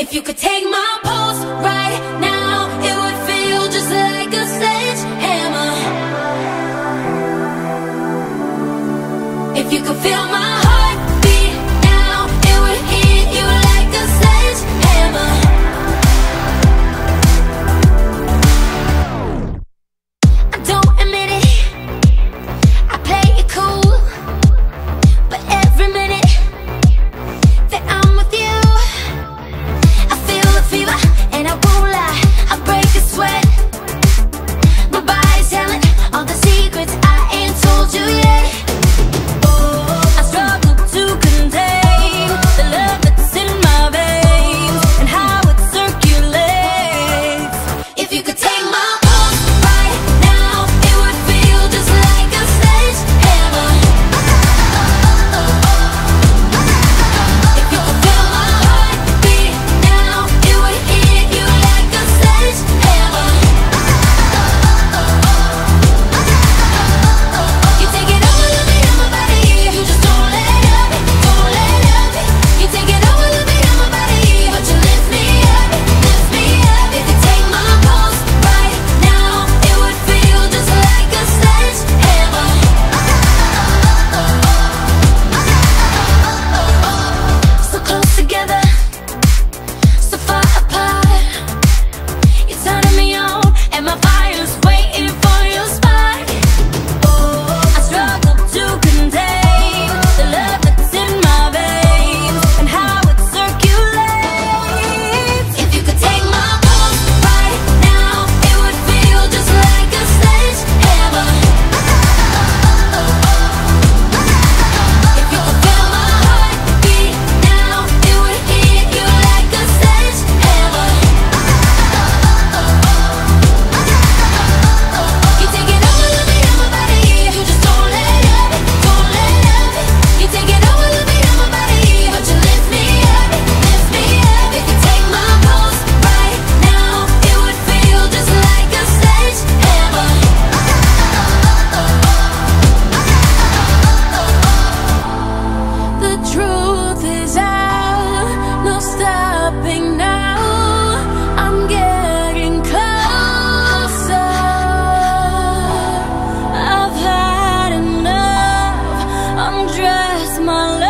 If you could take my pulse right now, it would feel just like a sledgehammer. If you could feel my heart. lost my love.